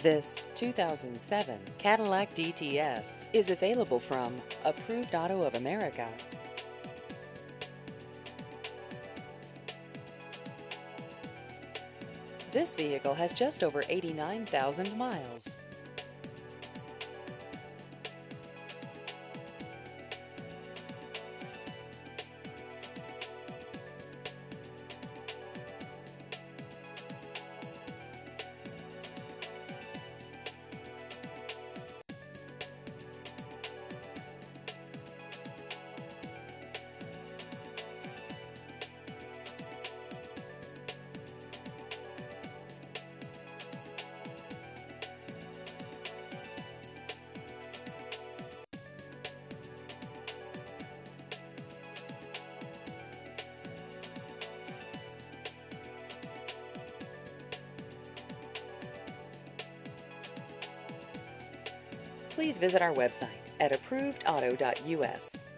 This 2007 Cadillac DTS is available from Approved Auto of America. This vehicle has just over 89,000 miles. Please visit our website at approvedauto.us.